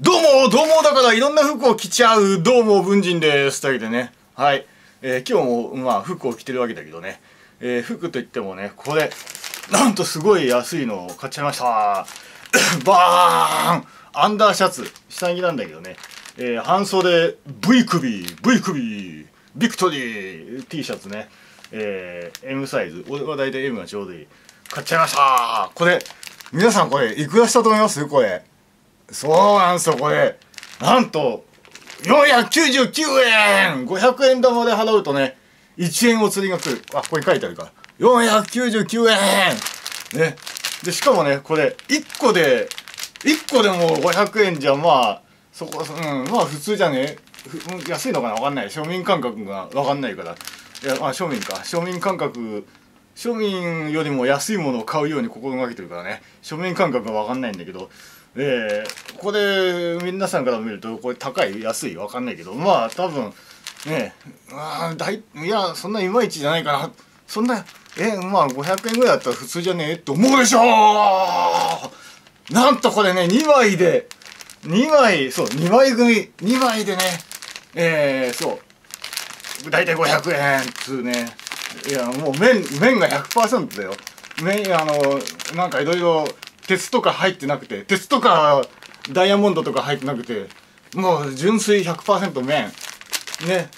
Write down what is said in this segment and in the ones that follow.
どうもどうもだからいろんな服を着ちゃうどうも文人です。というわけでね。はい、えー今日もまあ服を着てるわけだけどね、えー服といってもねこれなんとすごい安いのを買っちゃいました。バーン!アンダーシャツ。下着なんだけどね、えー半袖 V 首 V 首ビクトリー T シャツね、えー M サイズ。俺は大体 M がちょうどいい。買っちゃいました。これ皆さんこれいくらしたと思います？これ。そうなんですよこれ。なんと499円。500円玉で払うとね1円お釣りが来る。あここに書いてあるから。499円。ね。でしかもねこれ1個で1個でも500円じゃまあそこうんまあ普通じゃね。安いのかな？分かんない。庶民感覚が分かんないから。いやまあ庶民か。庶民感覚庶民よりも安いものを買うように心がけてるからね。庶民感覚が分かんないんだけど。えー、ここで皆さんから見るとこれ高い安い？分かんないけど。まあ多分ねあだいいやそんないまいちじゃないかな。そんなえまあ500円ぐらいだったら普通じゃねえ？って思うでしょなんとこれね2枚で2枚そう2枚組。2枚でねえー、そう。大体500円っつうね。いやもう麺麺が100%だよ。麺あのなんかいろいろ鉄とか入ってなくて鉄とかダイヤモンドとか入ってなくてもう純粋100%麺。ね。で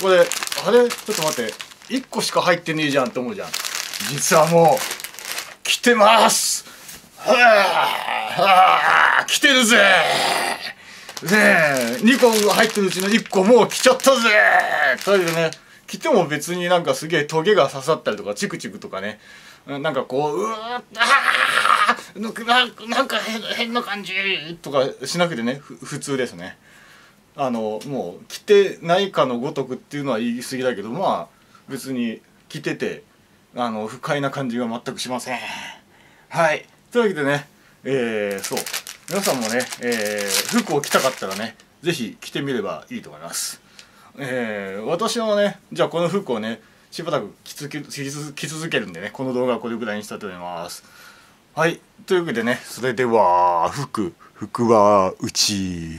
これあれ？ちょっと待って。1個しか入ってねえじゃんって思うじゃん。実はもう来てます。はあはあ来てるぜ。ねえ2個入ってるうちの1個もう来ちゃったぜというね。着ても別になんかすげえトゲが刺さったりとかチクチクとかね。なんかこううわあなんかなんか変変な感じとかしなくてね普通ですね。あのもう着てないかのごとくっていうのは言い過ぎだけどまあ別に着ててあの不快な感じが全くしません。はい。というわけでねえー、そう。皆さんもね、えー服を着たかったらね是非着てみればいいと思います。えー私はねじゃあこの服をねしばらく着続け着続けるんでねこの動画はこれぐらいにしたいと思います。はい。というわけでねそれでは服服はうち。